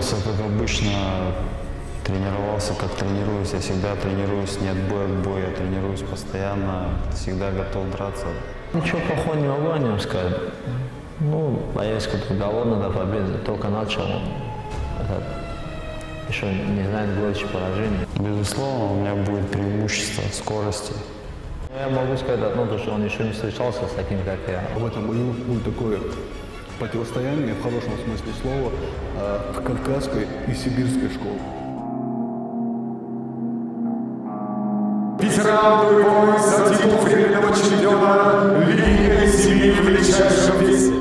Готовился, как обычно, тренировался, как тренируюсь. Я всегда тренируюсь не от боя к бою, я тренируюсь постоянно, всегда готов драться. Ничего плохого не могу о нем сказать. Ну, боец, который голодный до победы, только начал. Этот, еще не знает горечи поражения. Безусловно, у меня будет преимущество в скорости. Я могу сказать одно, то, что он еще не встречался с таким, как я. В этом бою будет такое противостояние, в хорошем смысле слова, э, кавказской и сибирской школы. Пятираундовый бой за титул временного чемпиона Лиги Семи в величайшем весе.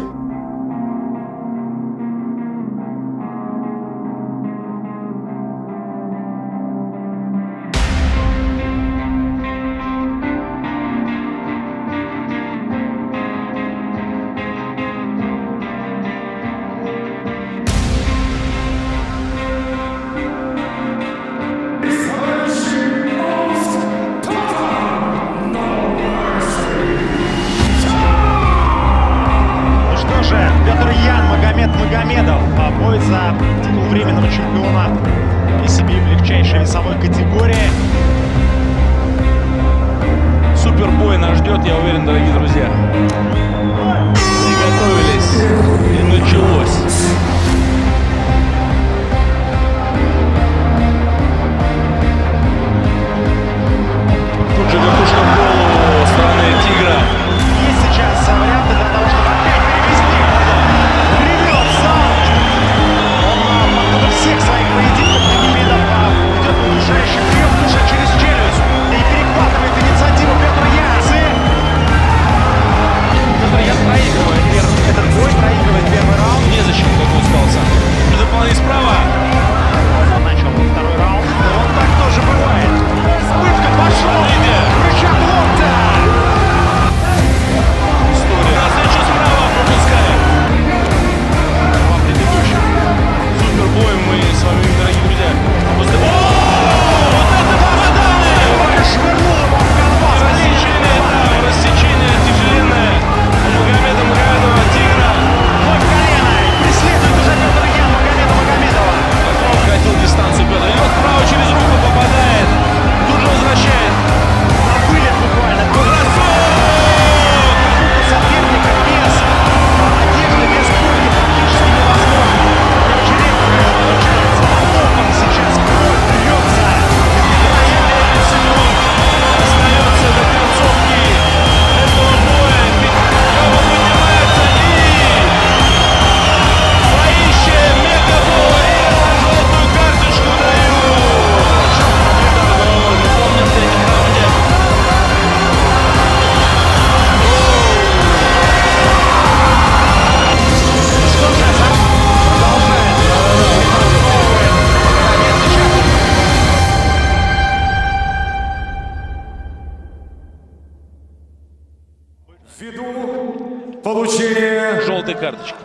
Ввиду получения Желтая карточка.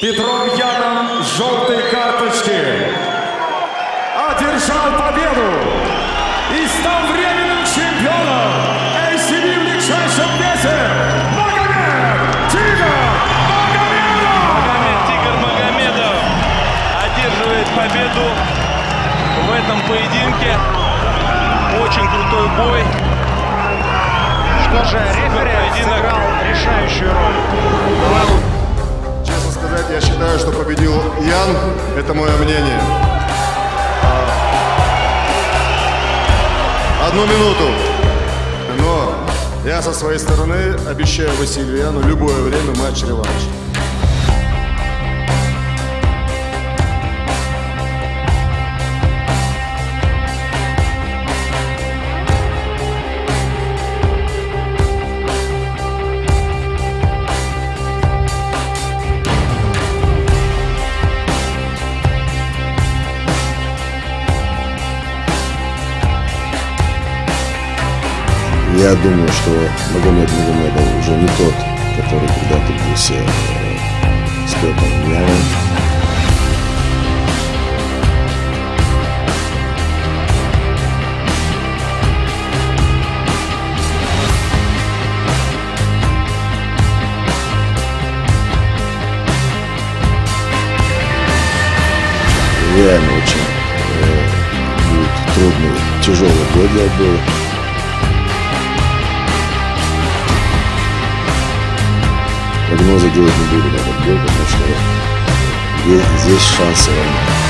Петром Яном желтой карточки одержал победу и стал временным чемпионом ACB в легчайшем весе Магомед Тигр Магомедов! Магомед Тигр Магомедов одерживает победу в этом поединке. Очень крутой бой. Что же, рефери я считаю, что победил Ян. Это мое мнение. А, Одну минуту. Но я со своей стороны обещаю Василию Яну любое время матч-реванш. я думаю, что Магомед Магомедов уже не тот, который когда-то был с, э, с Петром Яном. Реально очень э, будет трудный, тяжелый год для был. Прогнозы делать не буду на отбор, потому что здесь, здесь шансы равны.